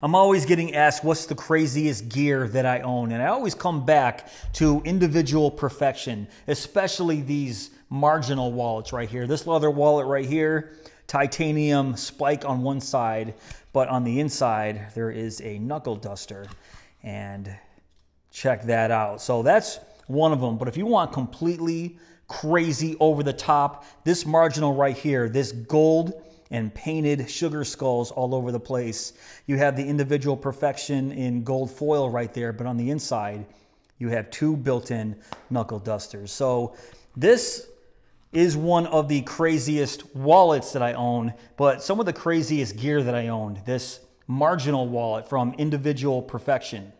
I'm always getting asked what's the craziest gear that I own, and I always come back to individual perfection, especially these marginal wallets right here. This leather wallet right here, titanium spike on one side, but on the inside there is a knuckle duster, and check that out. So that's one of them, but if you want completely crazy over the top, this marginal right here, this gold and painted sugar skulls all over the place. You have the individual perfection in gold foil right there, but on the inside, you have two built-in knuckle dusters. So this is one of the craziest wallets that I own, but some of the craziest gear that I owned, This marginal wallet from Individual Perfection.